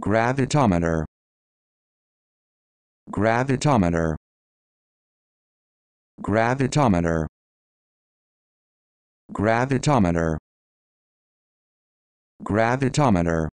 gravitometer. Gravitometer. Gravitometer. Gravitometer. Gravitometer.